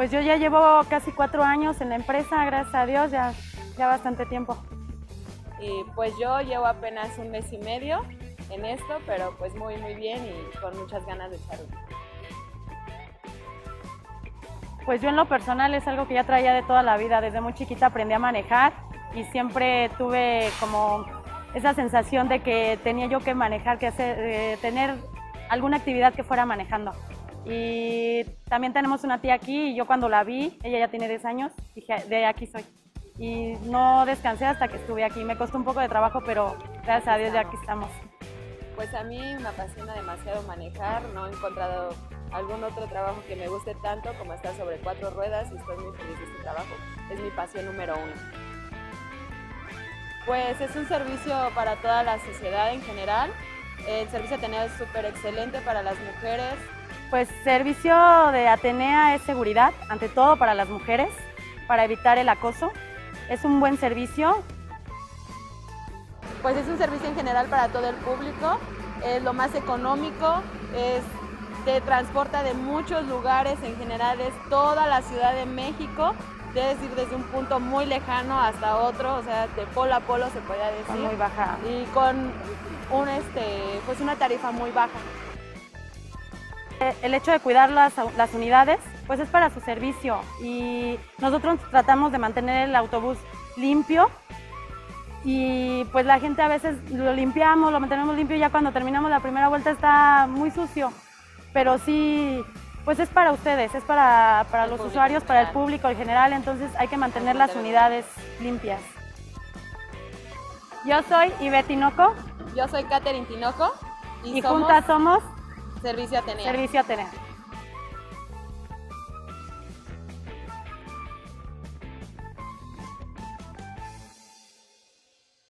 Pues yo ya llevo casi cuatro años en la empresa, gracias a Dios, ya, ya bastante tiempo. Y pues yo llevo apenas un mes y medio en esto, pero pues muy muy bien y con muchas ganas de echar Pues yo en lo personal es algo que ya traía de toda la vida, desde muy chiquita aprendí a manejar y siempre tuve como esa sensación de que tenía yo que manejar, que hacer, eh, tener alguna actividad que fuera manejando. Y también tenemos una tía aquí y yo cuando la vi, ella ya tiene 10 años, dije, de aquí soy. Y no descansé hasta que estuve aquí. Me costó un poco de trabajo, pero gracias a Dios ya aquí estamos. Pues a mí me apasiona demasiado manejar, no he encontrado algún otro trabajo que me guste tanto como estar sobre cuatro ruedas y estoy muy feliz de este trabajo. Es mi pasión número uno. Pues es un servicio para toda la sociedad en general. El servicio de es súper excelente para las mujeres. Pues servicio de Atenea es seguridad, ante todo para las mujeres, para evitar el acoso. Es un buen servicio. Pues es un servicio en general para todo el público. Es lo más económico, es, te transporta de muchos lugares, en general es toda la Ciudad de México debes ir desde un punto muy lejano hasta otro, o sea, de polo a polo se podría decir. muy baja. Y con un, este, pues una tarifa muy baja. Eh, el hecho de cuidar las, las unidades, pues es para su servicio y nosotros tratamos de mantener el autobús limpio y pues la gente a veces lo limpiamos, lo mantenemos limpio y ya cuando terminamos la primera vuelta está muy sucio, pero sí pues es para ustedes, es para, los usuarios, para el público en general, entonces hay que mantener las unidades limpias. Yo soy Ivette Tinoco. Yo soy Catherine Tinoco. Y, juntas somos Servicio Atenea. Servicio.